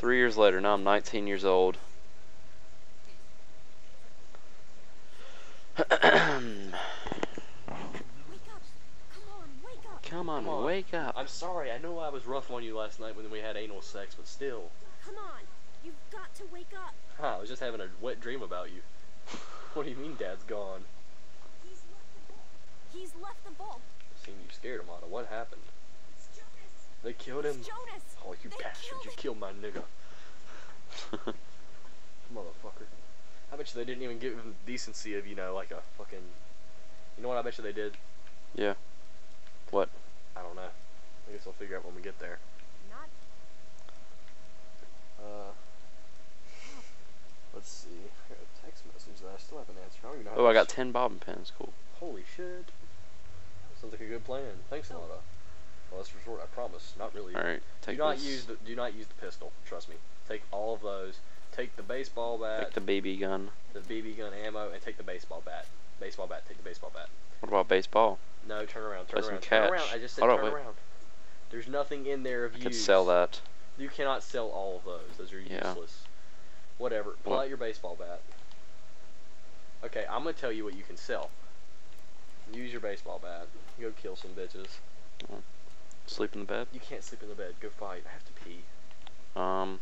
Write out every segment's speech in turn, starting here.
Three years later, now I'm 19 years old. Come on, wake up! Come on, wake up. I'm sorry. I know I was rough on you last night when we had anal sex, but still. Come on! You've got to wake up! Huh, I was just having a wet dream about you. what do you mean Dad's gone? He's left the vault. He's left the vault. Seen you scared, Amata. What happened? It's Jonas. They killed him? Jonas. Oh, you bastard. You killed my nigga. Motherfucker. I bet you they didn't even give him the decency of, you know, like a fucking. You know what I bet you they did? yeah. What? I don't know. I guess we'll figure out when we get there. Not Uh. Let's see. I got a text message that I still haven't answered. I don't even know how Oh, I got 10 bobby pins. Cool. Holy shit. Sounds like a good plan. Thanks, Oh. Amata. Well, let's resort. I promise. Not really. All right. Do not this. use the do not use the pistol. Trust me. Take all of those. Take the baseball bat, Take the BB gun. the BB gun ammo, and take the baseball bat. Baseball bat. Take the baseball bat. What about baseball? No, turn around. Turn Play some around. Turn around. I just said turn wait. around. There's nothing in there of use. could sell that. You cannot sell all of those. Those are Yeah. useless. Whatever. Pull What? out your baseball bat. Okay, I'm gonna tell you what you can sell. Use your baseball bat. Go kill some bitches. Sleep in the bed. You can't sleep in the bed. Go fight. I have to pee. Um.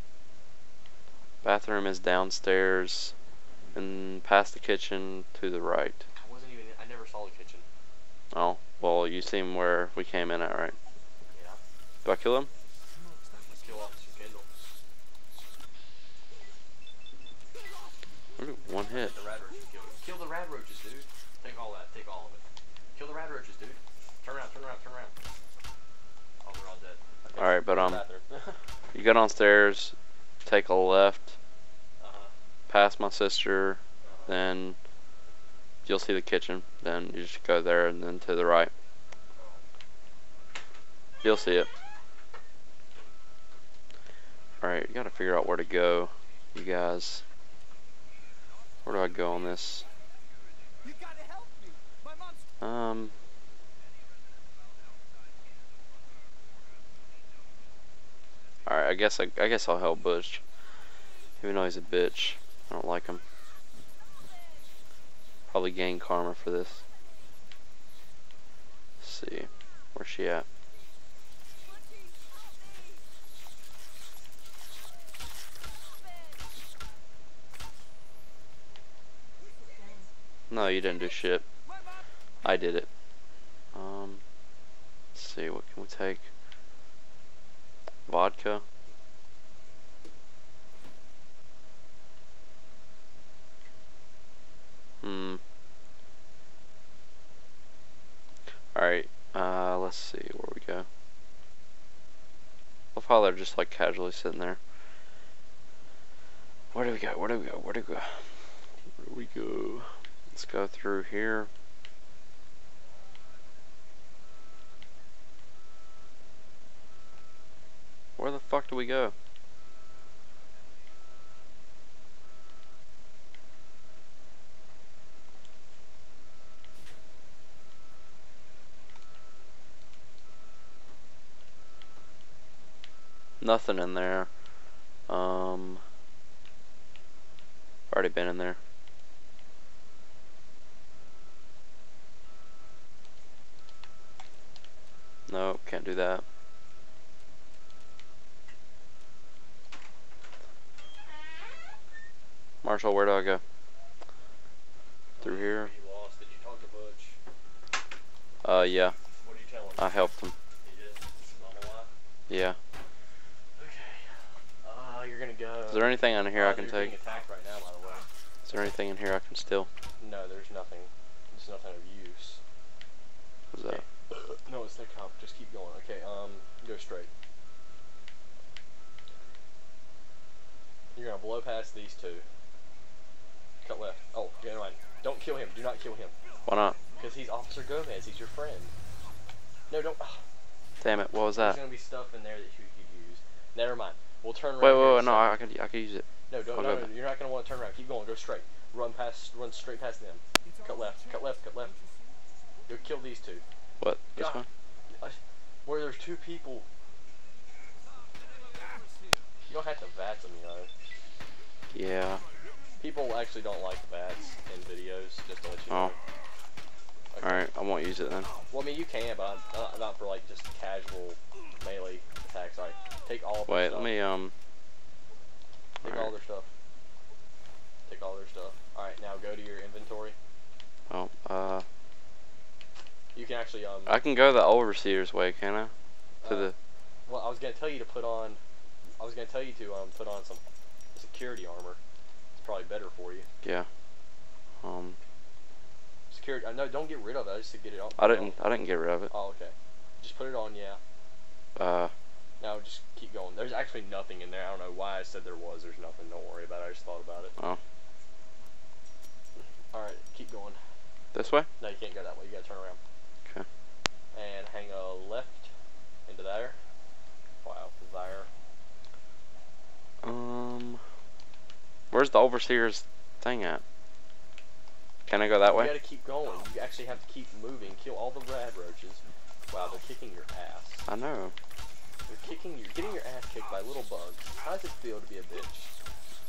Bathroom is downstairs, and past the kitchen to the right. I wasn't even. I never saw the kitchen. Oh, well, you seen where we came in at, right? Yeah. Do I kill him? Kill Officer Kendall. Ooh, one hit. The rad roaches killed. Kill the rad roaches, dude. Take all that. Take all of it. Kill the rad roaches, dude. Turn around. Turn around. Turn around. Oh, we're all dead. Okay, Alright, but, um. You go downstairs, take a left, uh-huh. past my sister, Uh-huh. then you'll see the kitchen. Then you just go there and then to the right. You'll see it. Alright, you gotta figure out where to go, you guys. Where do I go on this? You gotta help me. My Um. Alright, I guess I, I guess I'll help Butch. Even though he's a bitch. I don't like him. Probably gain karma for this. Let's see. Where's she at? No, you didn't do shit. I did it. Um, let's see, what can we take? Vodka. Hmm. Alright, uh, let's see where we go. Love how they're just like casually sitting there. Where do we go? Where do we go? Where do we go? Where do we go? Let's go through here. Where the fuck do we go? Nothing in there. Um, already been in there. Nope, can't do that. Marshall, where do I go? Through here? You lost. Did you talk to Butch? Uh, yeah, What did you tell him? I helped him. You did? Mama lie? Yeah. Okay. Uh, you're gonna go. Is there anything in here I Uh, can take? Attacked right now, by the way. Is there anything in here I can steal? No, there's nothing. There's nothing of use. What's that? No, it's the cop. Just keep going. Okay, um, go straight. You're gonna blow past these two. Cut left. Oh, never mind. Don't kill him. Do not kill him. Why not? Because he's Officer Gomez. He's your friend. No, don't. Damn it, what was that? There's gonna be stuff in there that you could use. Never mind. We'll turn around. Wait, wait, wait, no. I can, I could use it. No, don't. No, no, you're not gonna want to turn around. Keep going. Go straight. Run past. Run straight past them. Cut left. Cut left. Cut left. Go kill these two. What? This God. one? Where there's two people. You don't have to VATS them, you know. Yeah. People actually don't like VATS in videos, just to let you Oh. know. Okay. Alright, I won't use it then. Well, I mean, you can, but not, not for like just casual melee attacks. Alright, take all of Wait, stuff. let me, um. Take all alright. their stuff. Take all their stuff. Alright, now go to your inventory. Oh, uh. You can actually, um. I can go the overseer's way, can I? To uh, the. Well, I was gonna tell you to put on. I was gonna tell you to um put on some security armor. Probably better for you. Yeah. Um. Security. I know. Don't get rid of it. I just to get it on. I didn't. I didn't get rid of it. Oh, okay. Just put it on. Yeah. Uh. Now just keep going. There's actually nothing in there. I don't know why I said there was. There's nothing. Don't worry about it. I just thought about it. Oh. All right. Keep going. This way? No, you can't go that way. You gotta turn around. Okay. And hang a left into there. Wow, there. Um. Where's the overseer's thing at? Can I go that You way? gotta keep going. You actually have to keep moving. Kill all the rad roaches. Wow, they're kicking your ass. I know. You're kicking, you're getting your ass kicked by little bugs. How does it feel to be a bitch?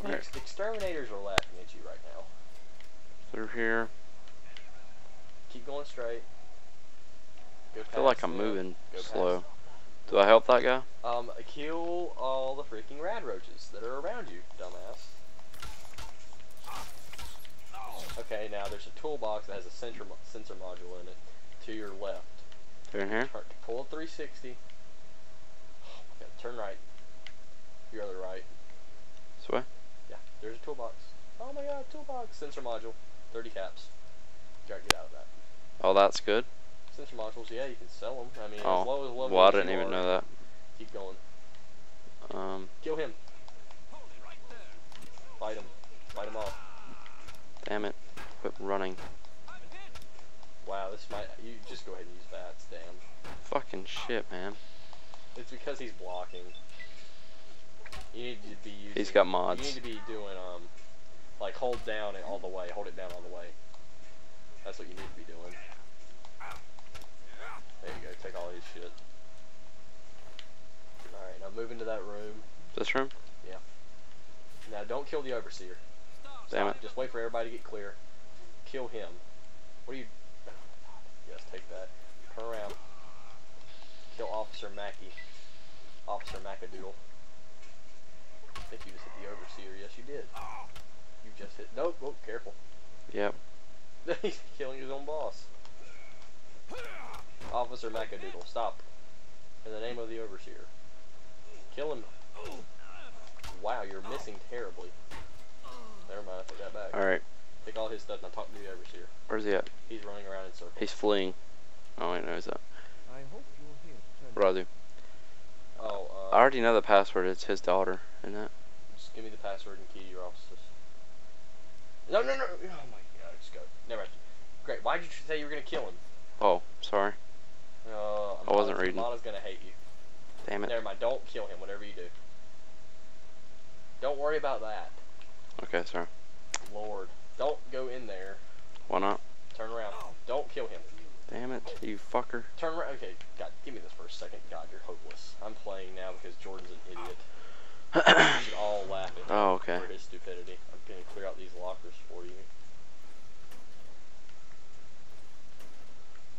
The Right. ex- exterminators are laughing at you right now. Through here. Keep going straight. Go I feel like I'm moving Go past slow. Do I help that guy? Um, kill all the freaking rad roaches that are around you, dumbass. Okay, now there's a toolbox that has a sensor, mo- sensor module in it to your left. Through in here? Turn, pull a 360. Oh god, turn right. Your other right. This way? Yeah, there's a toolbox. Oh my god, toolbox. Sensor module. 30 caps. Gotta get out of that. Oh, that's good. Sensor modules, yeah, you can sell them. I mean, Oh. as low as level Well, I didn't even are, know that. Keep going. Um. Kill him. Fight him. Fight him off. Damn it. Quit running. Wow, this might. You just go ahead and use VATS, damn. Fucking shit, man. It's because he's blocking. You need to be using. He's got mods. You need to be doing um, like hold down it all the way. Hold it down all the way. That's what you need to be doing. There you go. Take all his shit. All right, now move into that room. This room? Yeah. Now don't kill the overseer. Damn Stop. it. Just wait for everybody to get clear. Kill him. What are you? Oh. Yes, take that. Turn around. Kill Officer Mackey. Officer Mackadoodle. I think you just hit the overseer. Yes, you did. You just hit. Nope. Oh, careful. Yep. He's killing his own boss. Officer Mackadoodle, stop. In the name of the overseer. Kill him. Wow, you're missing terribly. Never mind, I take that back. Alright. Take all his stuff and I talk to the overseer. Where's he at? He's running around in circles. He's fleeing. Oh, wait, no, he's not. I hope you're here to What do I do? Oh, uh, I already know the password. It's his daughter, isn't it? just give me the password and key to your offices. No, no, no. Oh my god, just go. Never mind. Great. Why did you say you were gonna kill him? Oh, sorry. Uh, I wasn't Amata's- reading. Amata's gonna hate you. Damn it. Never mind. Don't kill him. Whatever you do. Don't worry about that. Okay, sorry. Lord. Don't go in there. Why not? Turn around. Don't kill him. Damn it, you fucker. Turn around. Okay, God, give me this for a second. God, you're hopeless. I'm playing now because Jordan's an idiot. We should all laugh at him Oh, okay. for his stupidity. I'm gonna clear out these lockers for you.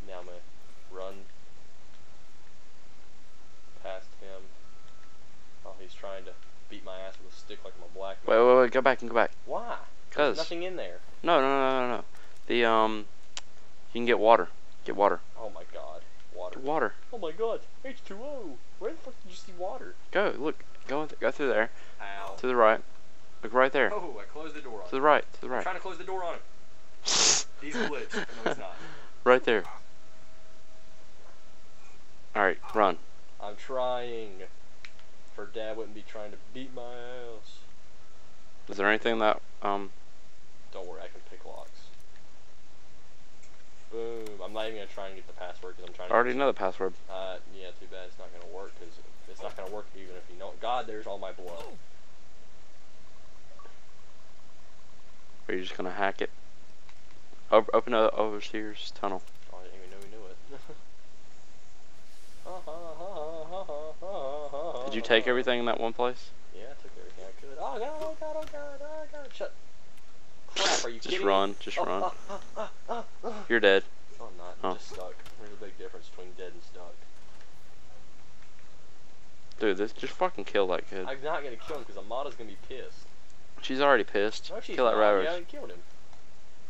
Now I'm gonna run past him. Oh, he's trying to beat my ass with a stick like I'm a black Wait, go back and go back. Why? Cause. There's nothing in there. No, no, no, no, no. The, um, you can get water. Get water. Oh my god. Water. Water. Oh my god. H2O. Where the fuck did you see water? Go, look. Go, go through there. Ow. To the right. Look right there. Oh, I closed the door on To the right. To the I'm right. trying to close the door on him. He's glitched. No, he's not. right there. Alright, run. I'm trying. For dad wouldn't be trying to beat my ass. Is there anything that, um, Don't worry, I can pick locks. Boom. I'm not even gonna try and get the password because I'm trying I to. already know the password. Uh, yeah, too bad it's not gonna work because it's not gonna work even if you know. God, there's all my blood. Are you just gonna hack it? Op open the overseer's tunnel. Oh, I didn't even know we knew it. Did you take everything in that one place? Yeah, Oh god, oh god, oh god, oh god. Shut. Crap, are you Just kidding run, just Oh, run. ah, ah, ah. You're dead. Oh, I'm not. Oh. I'm just stuck. There's a big difference between dead and stuck. Dude, this just fucking kill that kid. I'm not gonna kill him because Amata's gonna be pissed. She's already pissed. No, she's kill that rabbit. Haven't killed him.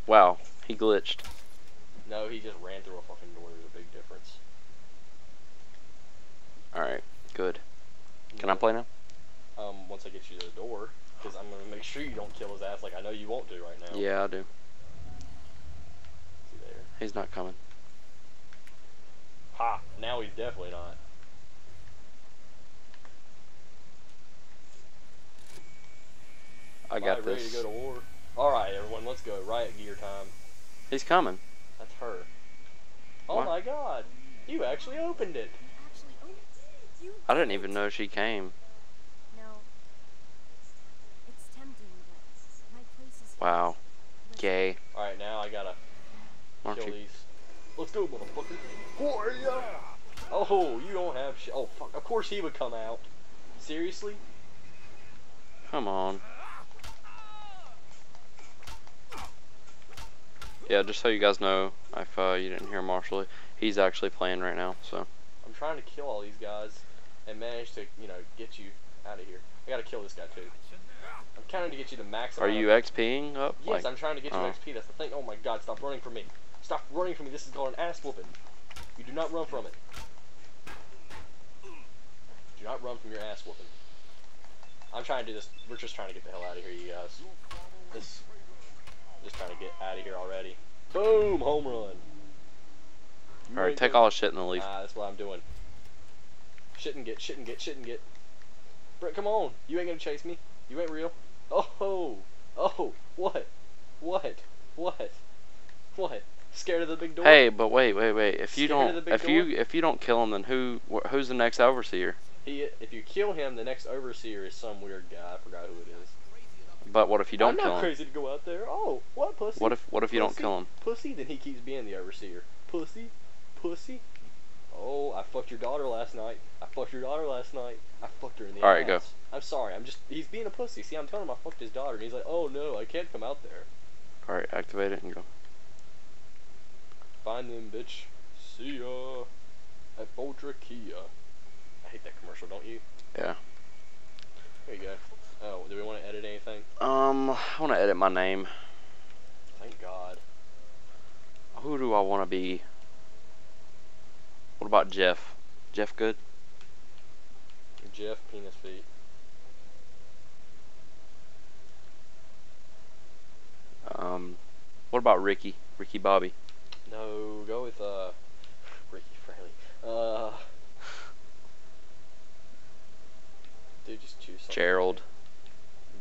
Wow, he glitched. No, he just ran through a fucking door. There's a big difference. Alright, good. Can I play now? Um, once I get you to the door, because I'm gonna make sure you don't kill his ass like I know you won't do right now. Yeah, I do. Is he there? He's not coming. Ha! Now he's definitely not. I got Alright, Ready to go to war. All right, everyone, let's go. Riot gear time. He's coming. That's her. Oh What? my God! You actually opened it. Actually, you. I didn't even know she came. No. It's tempting, but my place is. here. Wow. Gay. All right, now I gotta Aren't kill you? these. Let's go, motherfucker. Warrior. Oh, you don't have shit. Oh fuck! Of course he would come out. Seriously? Come on. Yeah, just so you guys know, if uh, you didn't hear Marshall, he's actually playing right now. So I'm trying to kill all these guys and manage to, you know, get you out of here. I gotta kill this guy too. I'm counting to get you the max. are you XPing up? Yes, Like, I'm trying to get you oh. XP. That's the thing. Oh my god, stop running from me. Stop running from me. This is called an ass whooping. You do not run from it. Do not run from your ass whooping. I'm trying to do this. We're just trying to get the hell out of here, you guys. This. Just trying to get out of here already. Boom! Home run. You Alright, ain't take all the shit in the leaf. Ah, that's what I'm doing. Shit and get, shit and get, shit and get. Brett, come on. You ain't gonna chase me. You ain't real. Oh, oh, what? What? What? What? Scared of the big door? Hey, but wait, wait, wait. If you Scared don't, if you if you don't kill him, then who wh- who's the next overseer? He, if you kill him, the next overseer is some weird guy. I forgot who it is. But what if you don't I'm kill not him? crazy to go out there. Oh, what pussy? What if what if you don't kill him? Pussy? Then he keeps being the overseer. Pussy? Pussy? Oh, I fucked your daughter last night. I fucked your daughter last night. I fucked her in the Alright, go. I'm sorry. I'm just. He's being a pussy. See, I'm telling him I fucked his daughter, and he's like, "Oh no, I can't come out there. All right, activate it and go. Find them, bitch. See ya at Boldra Kia." I hate that commercial, don't you? Yeah. There you go. Oh, do we want to edit anything? Um, I want to edit my name. Thank God. Who do I want to be? What about Jeff? Jeff Good? Jeff Penis Feet. Um, what about Ricky? Ricky Bobby? No, go with uh Ricky Fraley. Uh Dude, just choose something. Gerald?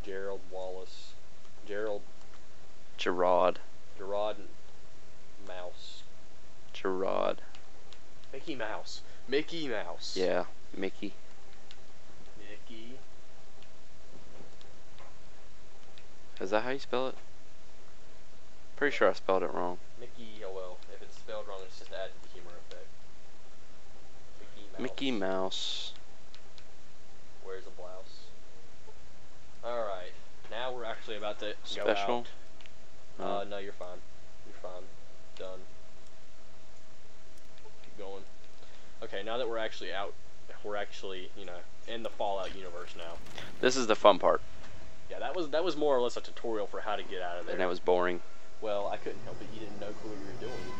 Gerald Wallace. Gerald Gerard? Gerard Mouse. Gerard? Mickey Mouse. Mickey Mouse. Yeah, Mickey. Mickey. Is that how you spell it? Pretty sure I spelled it wrong. Mickey, oh well. If it's spelled wrong, it's just add to the humor effect. Mickey Mouse. Mickey Mouse. Wears a blouse. Alright. Now we're actually about to go Special? out. Uh, Uh, no, you're fine. You're fine. Done. Going. Okay, now that we're actually out, we're actually, you know, in the Fallout universe now. this is the fun part, Yeah, that was that was more or less a tutorial for how to get out of there. and that was boring. Well, I couldn't help it. You didn't know what you were doing.